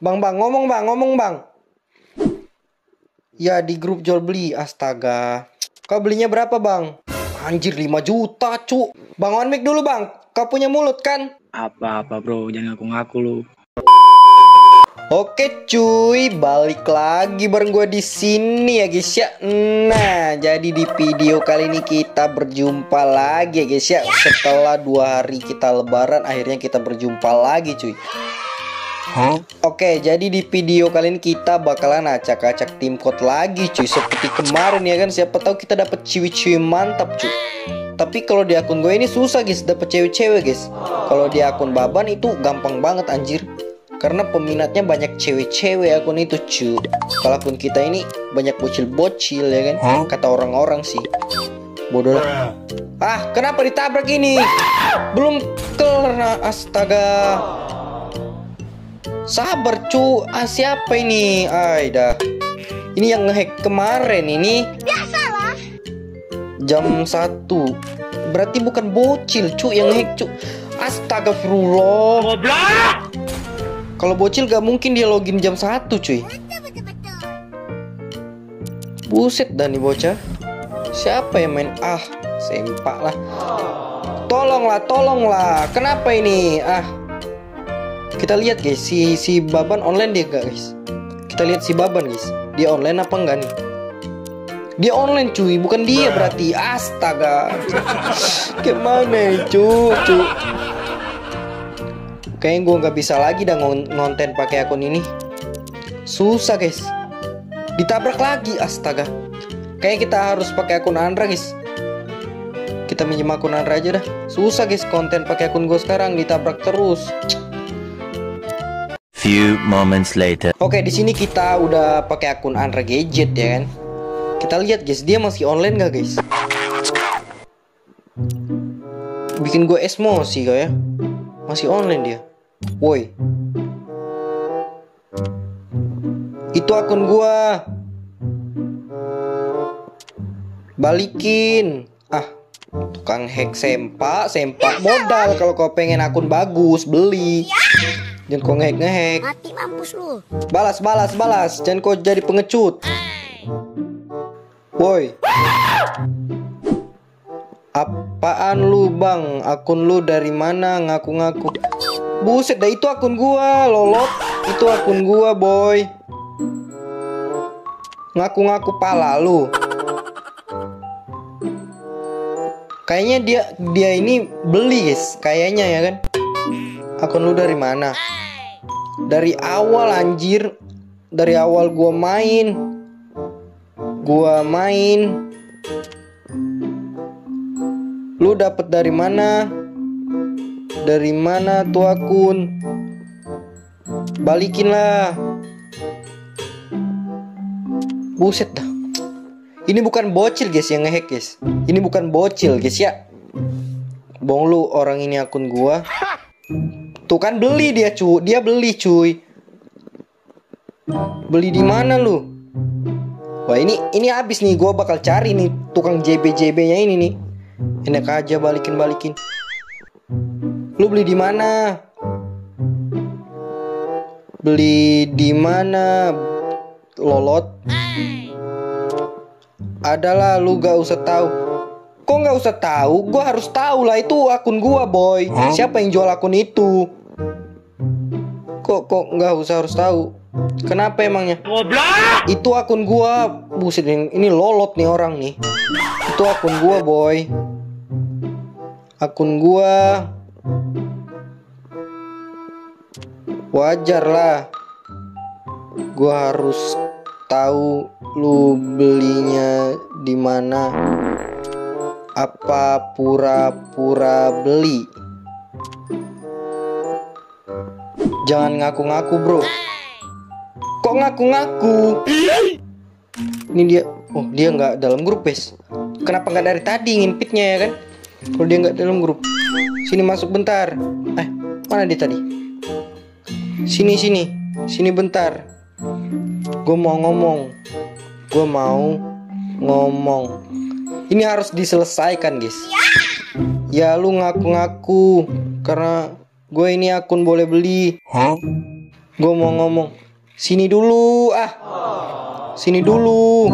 Bang, bang, ngomong bang, ngomong bang. Ya di grup jual beli, astaga. Kau belinya berapa bang? Anjir 5 juta cu. Bang on mic dulu bang. Kau punya mulut kan? Apa-apa bro, jangan ngaku-ngaku lu. Oke cuy, balik lagi bareng gue di sini ya guys ya. Nah, jadi di video kali ini kita berjumpa lagi ya guys ya. Setelah dua hari kita lebaran, akhirnya kita berjumpa lagi cuy. Huh? Oke, jadi di video kali ini kita bakalan acak-acak tim code lagi cuy. Seperti kemarin ya kan, siapa tahu kita dapat ciwi-ciwi mantap cuy. Tapi kalau di akun gue ini susah guys, dapat cewek-cewek guys. Kalau di akun Baban itu gampang banget anjir. Karena peminatnya banyak cewek-cewek akun itu cuy. Kalau akun kita ini banyak bocil-bocil ya kan? Huh? Kata orang-orang sih. Bodoh lah. Ah, kenapa ditabrak ini? Belum kelar, astaga Sabar cu, ah siapa ini? Ay dah. Ini yang ngehack kemarin ini. Biasalah. Jam 1 Berarti bukan bocil cu yang ngehack cu. Astagfirullah. Goblok! Kalau bocil gak mungkin dia login jam 1 cuy. Buset dah nih bocah. Siapa yang main? Ah, sempak lah. Tolonglah, tolonglah. Kenapa ini? Ah, kita lihat guys si si Baban online dia gak guys? Kita lihat si Baban guys. Dia online apa enggak nih? Dia online cuy bukan dia berarti. Astaga. Gimana nih cu cu? Kayaknya gue nggak bisa lagi dah ngonten pakai akun ini. Susah guys. Ditabrak lagi astaga. Kayaknya kita harus pakai akun Andra guys. Kita minjem akun Andra aja dah. Susah guys konten pakai akun gue sekarang. Ditabrak terus Few moments later. Oke, di sini kita udah pakai akun Andra Gadget ya kan. Kita lihat guys, dia masih online gak guys? Bikin gue emosi kok ya. Masih online dia. Woi. Itu akun gua. Balikin. Ah, tukang hack sempak, sempak modal kalau kau pengen akun bagus, beli. Jangan kau ngehack ngehack. Mati mampus lu. Balas, balas, balas. Jangan kau jadi pengecut. Woi. Apaan lu bang? Akun lu dari mana? Ngaku-ngaku. Buset dah itu akun gua, lolot. Itu akun gua, boy. Ngaku-ngaku pala lu. Kayaknya dia dia ini beli guys, kayaknya ya kan. Akun lu dari mana? Dari awal anjir. Dari awal gua main. Gua main. Lu dapet dari mana? Dari mana tuh akun? Balikin lah. Buset dah. Ini bukan bocil guys yang ngehack guys. Ini bukan bocil guys ya. Bohong lu orang ini akun gua. Tuh kan beli dia cu, dia beli cuy. Beli di mana lu? Wah ini ini habis nih, gua bakal cari nih tukang JB JB-nya ini nih. Enak aja balikin balikin. Lu beli di mana? Beli di mana? Lolot. Adalah lu gak usah tahu. Kok nggak usah tahu? Gua harus tahu lah itu akun gua boy. Siapa yang jual akun itu? Kok kok nggak usah harus tahu? Kenapa emangnya? Goblok! Itu akun gua. Buset ini, ini lolot nih orang nih. Itu akun gua boy. Akun gua. Wajar lah. Gua harus tahu lu belinya di mana. Apa pura-pura beli? Jangan ngaku-ngaku, Bro. Kok ngaku-ngaku? Ini dia. Oh, dia nggak dalam grup, Bes. Kenapa nggak dari tadi nginpitnya ya kan? Kalau dia nggak dalam grup. Sini masuk bentar. Eh, mana dia tadi? Sini, sini. Sini bentar. Gue mau ngomong. Gue mau ngomong. Ini harus diselesaikan, guys. Ya lu ngaku-ngaku karena gue ini akun boleh beli. Huh? Gue mau ngomong. Sini dulu ah. Sini dulu.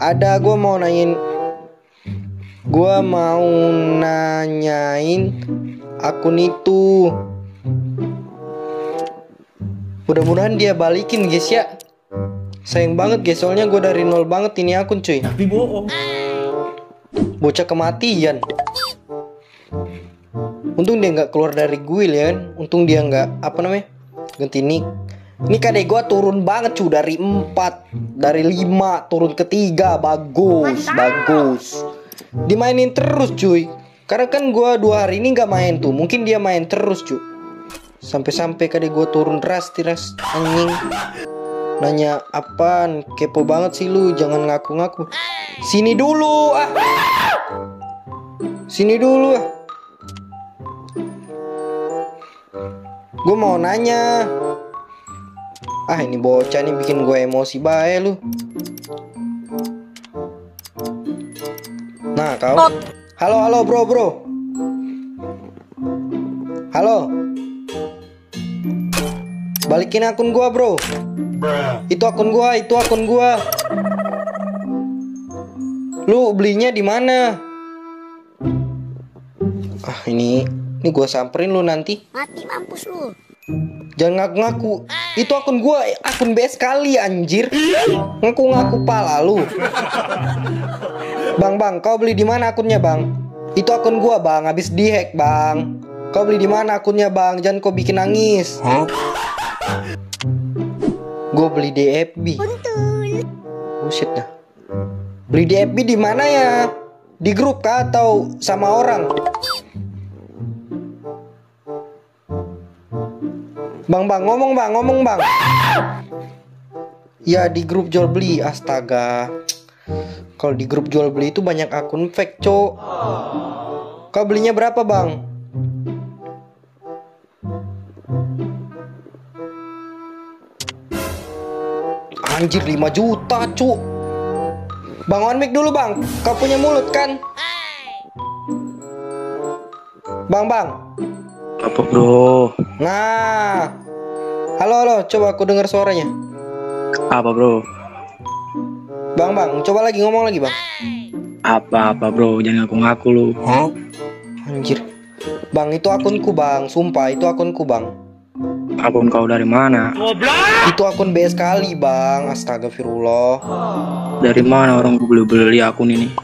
Ada gue mau nanyain. Gue mau nanyain akun itu. Mudah-mudahan dia balikin guys ya. Sayang banget guys, soalnya gue dari nol banget ini akun cuy. Tapi bohong. Bocah kematian. Untung dia nggak keluar dari guil ya kan. Untung dia nggak apa namanya ganti nick. Ini kadek gua turun banget cuy dari 4 dari 5 turun ke 3 bagus bagus. Dimainin terus cuy. Karena kan gua dua hari ini nggak main tuh. Mungkin dia main terus cuy. Sampai-sampai kadek gua turun drastis anjing. Nanya apaan? Kepo banget sih lu, jangan ngaku-ngaku. Sini dulu ah. Sini dulu ah. Gue mau nanya. Ah ini bocah nih bikin gue emosi bae lu. Nah kau. Halo halo bro bro. Halo. Balikin akun gua bro. Itu akun gua, itu akun gua. Lu belinya di mana? Ah ini ini gua samperin lu nanti. Mati mampus lu. Jangan ngaku-ngaku. Itu akun gua, akun BS kali anjir. Ngaku-ngaku pala lu. Bang, bang, kau beli di mana akunnya, Bang? Itu akun gua, Bang. Habis dihack, Bang. Kau beli di mana akunnya, Bang? Jangan kau bikin nangis. Gue beli di FB. Buset dah. Beli di FB di mana ya? Di grup kah atau sama orang? Bang bang ngomong bang ngomong bang. Ya di grup jual beli astaga. Kalau di grup jual beli itu banyak akun fake cok. Kau belinya berapa bang? Anjir 5 juta cuk. Bang on mic dulu bang. Kau punya mulut kan? Bang bang. Apa bro? Nah. Halo halo, coba aku dengar suaranya. Apa bro? Bang bang, coba lagi ngomong lagi bang. Apa-apa bro? Jangan ngaku-ngaku lu. Anjir. Bang itu akunku bang, sumpah itu akunku bang. Akun kau dari mana? Itu akun BS kali bang, astagfirullah. Dari mana orang gue beli-beli akun ini?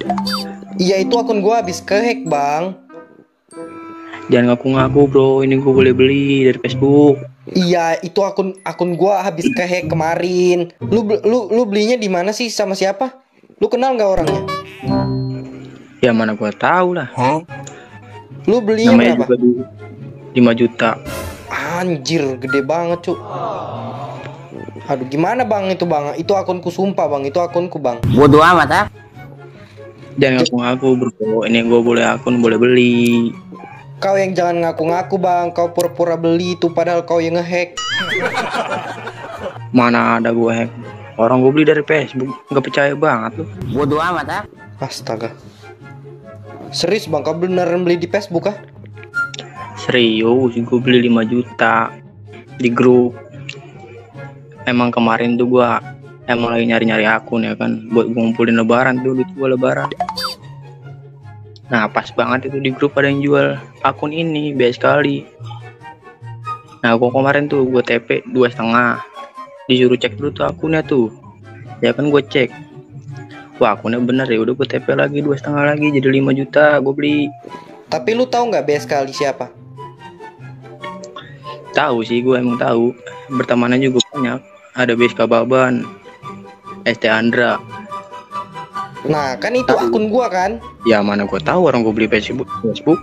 Iya itu akun gua habis kehack bang. Jangan ngaku-ngaku bro, ini gue beli-beli dari Facebook. Iya itu akun akun gua habis kehack kemarin. Lu lu lu belinya di mana sih sama siapa? Lu kenal nggak orangnya? Ya mana gua tahu lah. Lu belinya Namanya berapa? juga di 5 juta. Anjir, gede banget cuk. Aduh gimana bang itu bang? Itu akunku sumpah bang, itu akunku bang. Bodoh amat ah. Jangan ngaku-ngaku bro, ini gue boleh akun boleh beli. Kau yang jangan ngaku-ngaku bang, kau pura-pura beli itu padahal kau yang ngehack. Mana ada gue hack? Orang gue beli dari Facebook, nggak percaya banget tuh. Bodoh amat ah. Astaga. Serius bang, kau beneran beli di Facebook kah? Serius, gue beli 5 juta di grup. Emang kemarin tuh gue emang lagi nyari-nyari akun ya kan, buat gua ngumpulin lebaran tuh, duit gue lebaran. Nah pas banget itu di grup ada yang jual akun ini, biasa sekali. Nah gua kemarin tuh gue TP dua setengah, disuruh cek dulu tuh akunnya tuh. Ya kan gue cek, wah akunnya bener ya udah gue TP lagi dua setengah lagi jadi 5 juta gue beli Tapi lu tahu nggak BS kali siapa? Tahu sih gue emang tahu. Bertemannya juga banyak. Ada BSK Baban, ST Andra. Nah kan itu akun gua kan? Ya mana gue tahu orang gue beli Facebook. Facebook.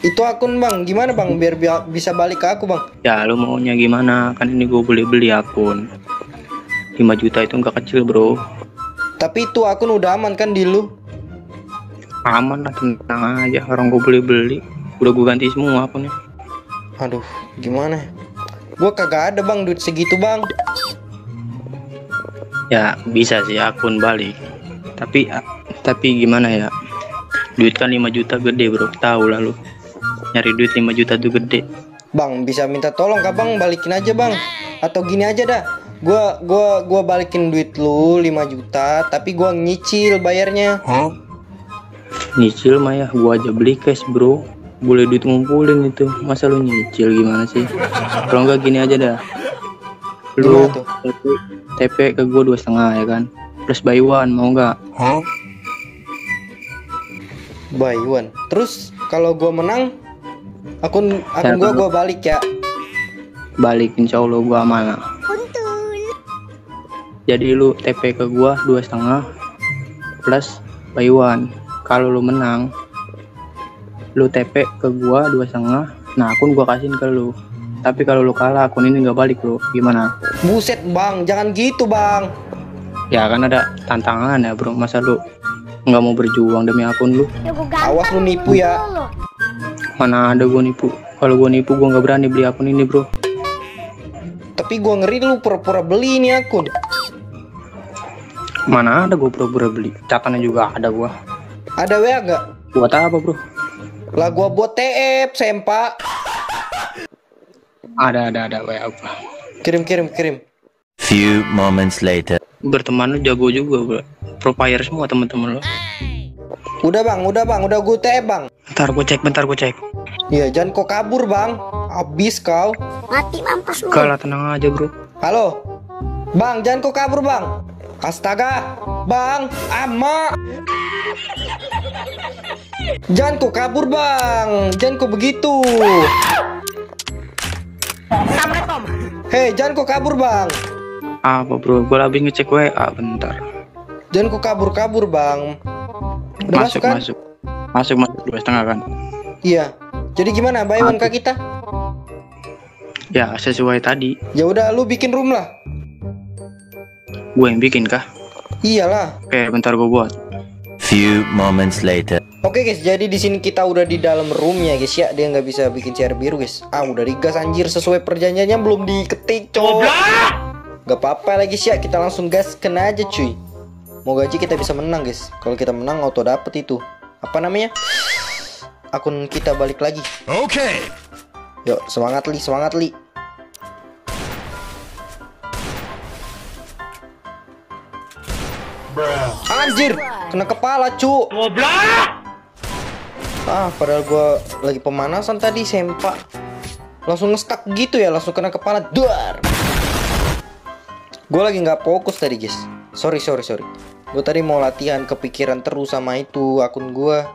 Itu akun bang, gimana bang biar bi- bisa balik ke aku bang? Ya lu maunya gimana? Kan ini gue beli beli akun. 5 juta itu nggak kecil bro. Tapi itu akun udah aman kan di lu? Aman lah tenang aja. Orang gue beli beli. Udah gue ganti semua akunnya. Aduh, gimana? Gua kagak ada bang duit segitu bang. Ya bisa sih akun balik. Tapi tapi gimana ya? Duit kan 5 juta gede bro. Tahu lah lu. Nyari duit 5 juta tuh gede. Bang, bisa minta tolong kah bang balikin aja bang? Atau gini aja dah, gua gua gua balikin duit lu 5 juta, tapi gua nyicil bayarnya. Nyicil mah ya, gua aja beli cash bro. Boleh duit ngumpulin itu, masa lu nyicil gimana sih? Kalau enggak gini aja dah. Lu TP ke gua dua setengah ya kan? Plus buy one mau nggak? Buy one. Terus kalau gua menang, akun akun gua gua balik ya. Balik insya Allah gua amanah. Jadi lu TP ke gua dua setengah plus buy one. Kalau lu menang, lu TP ke gua dua setengah. Nah akun gua kasihin ke lu. Tapi kalau lu kalah akun ini nggak balik bro. Gimana? Buset bang, jangan gitu bang. Ya kan ada tantangan ya bro. Masa lu nggak mau berjuang demi akun lu? Awas lu nipu ya. Mana ada gua nipu? Kalau gua nipu gua nggak berani beli akun ini bro. Tapi gua ngeri lu pura-pura beli ini akun. Mana ada gua pura-pura beli? Catatannya juga ada gua. Ada WA nggak? Buat apa bro? Lah gua buat TF, sempa. Ada ada ada WA gua. Kirim kirim kirim. Few moments later. Berteman lu jago juga bro. Pro player semua teman-teman lu. Udah bang, udah bang, udah gua TF bang. Bentar gua cek, bentar gua cek. Iya, jangan kau kabur bang. Abis kau. Mati mampus lu. Kalah tenang aja bro. Halo, bang, jangan kau kabur bang. Astaga, bang, ama. Jangan kau kabur bang, jangan kau begitu. Hei, jangan kau kabur bang. Apa bro? Gua habis ngecek WA bentar. Jangan kau kabur-kabur bang. Udah masuk, masuk kan? masuk. Masuk masuk dua setengah kan? Iya. Jadi gimana, buy one kah kita? Ya sesuai tadi. Ya udah, lu bikin room lah. Gue yang bikin kah? Iyalah. Oke, bentar gua buat. Few moments later. Oke guys, jadi di sini kita udah di dalam roomnya guys ya. Dia nggak bisa bikin CR biru guys. Ah udah digas anjir sesuai perjanjiannya belum diketik cowok. Gak apa-apa lagi sih ya, kita langsung gas kena aja cuy. Mau gaji kita bisa menang guys. Kalau kita menang auto dapet itu. Apa namanya? Akun kita balik lagi. Okay. Yuk semangat li, semangat li. Anjir, kena kepala cu. Ah, padahal gua lagi pemanasan tadi sempak. Langsung ngestak gitu ya, langsung kena kepala. Duar. Gue lagi nggak fokus tadi guys. Sorry sorry sorry. Gue tadi mau latihan kepikiran terus sama itu akun gua.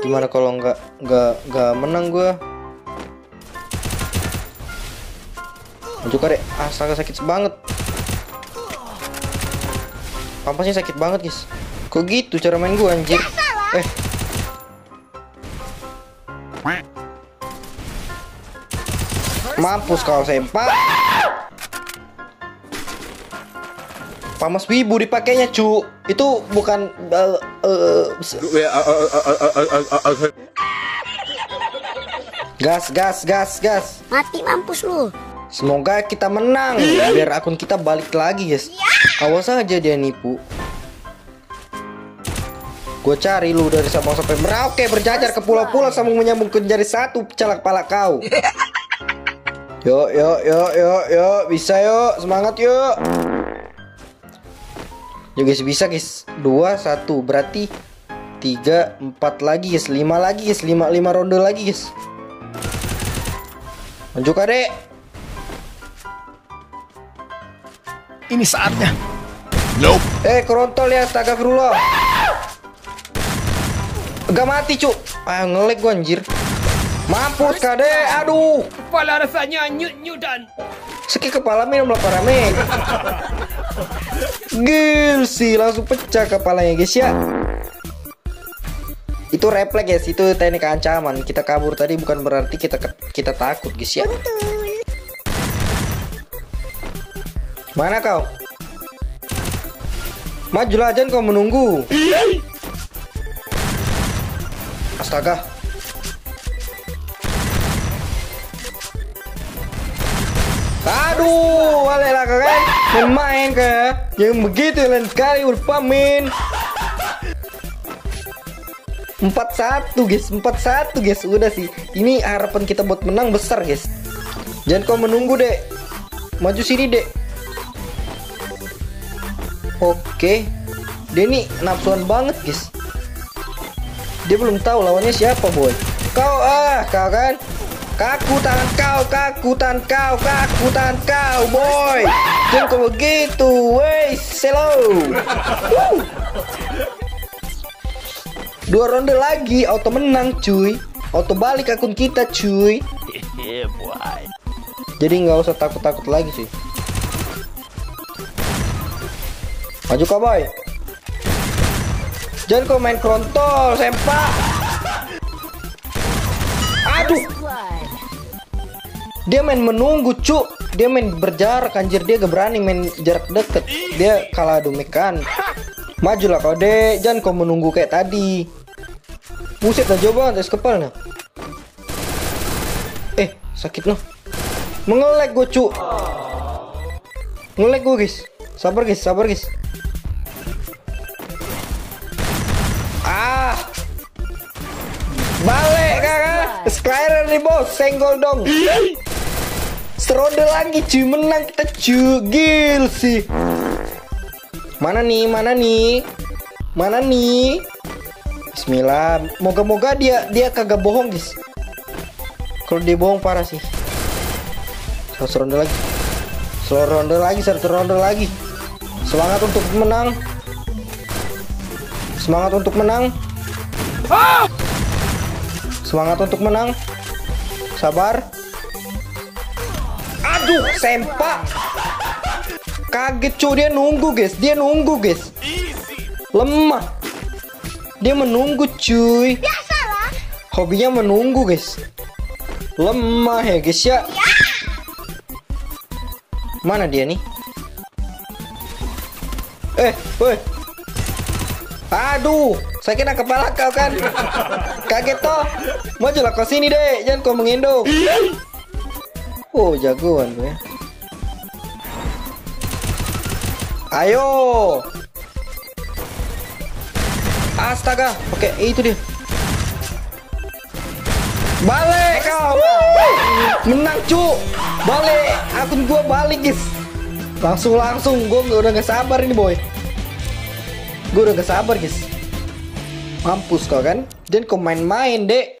Gimana kalau nggak nggak nggak menang gua? Maju deh, astaga sakit banget. Pampasnya sakit banget guys. Kok gitu cara main gua anjir? Eh, Mampus kau sempak. Pamas wibu dipakainya cu. Itu bukan gas gas gas gas. Mati mampus lu. Semoga kita menang biar akun kita balik lagi guys. Awas aja dia nipu. Gue cari lu dari Sabang sampai Merauke berjajar ke pulau-pulau sambung menyambung ke jari satu pecah kepala kau. Yuk yuk yuk yuk yuk bisa yuk semangat yuk. Yuk guys bisa guys. Dua satu. Berarti tiga empat lagi guys. Lima lagi guys. Lima lima ronde lagi guys. Maju kadek. Ini saatnya. Nope. Eh kerontol ya astagfirullah. Gak mati cuk. Ah ngelag gua anjir. Mampus kade aduh. Kepala rasanya nyut-nyutan. Sekik kepala minum rame Gil sih langsung pecah kepalanya guys ya. Itu refleks guys itu teknik ancaman. Kita kabur tadi bukan berarti kita kita takut guys ya. Mana kau? Majulah jangan kau menunggu. Astaga. Aduh, balik lah kan Main main ke Yang begitu lain kali ulpamin 4-1 guys 4-1 guys Udah sih Ini harapan kita buat menang besar guys Jangan kau menunggu, Dek. Maju sini, Dek. Oke. Dia nih nafsuan banget, guys. Dia belum tahu lawannya siapa, boy. Kau ah, kau kan? Kaku kau, kaku kau, kaku kau, boy. Jangan kau begitu, wey, selo. Dua ronde lagi, auto menang, cuy. Auto balik akun kita, cuy. Jadi nggak usah takut-takut lagi sih. Maju kau boy. Jangan kau main krontol, sempak. Aduh. Dia main menunggu, cuk. Dia main berjarak, anjir. Dia gak berani main jarak deket. Dia kalah dumekan. Majulah kau dek, jangan kau menunggu kayak tadi. Buset dah coba tes kepalnya. Eh, sakit noh. Mengelek gue cuk. Ngelek gue guys. Sabar guys, sabar guys. Ah. Balik kakak. Skyler nih bos, senggol dong. Seronde lagi cuy, menang kita cuy. Gil sih. Mana nih, mana nih? Mana nih? Bismillah. Moga-moga dia dia kagak bohong, guys. Kalau dia bohong parah sih. Satu ronde lagi. Satu ronde lagi, satu ronde lagi. Semangat untuk menang. Semangat untuk menang. Semangat untuk menang. Sabar. Aduh, sempak. Kaget cuy dia nunggu guys, dia nunggu guys. Lemah. Dia menunggu cuy. Hobinya menunggu guys. Lemah ya guys ya. Mana dia nih? Eh, woi. Aduh, sakit nak kepala kau kan? Kaget toh. Majulah kau sini deh, jangan kau mengendong. Oh, jagoan gue. Ayo. Astaga, oke itu dia. Balik kau. Menang cu. Balik, akun gua balik guys. Langsung langsung, gua nggak- udah gak sabar ini boy. Gua udah gak sabar guys. Mampus kau kan? Dan kau main-main dek.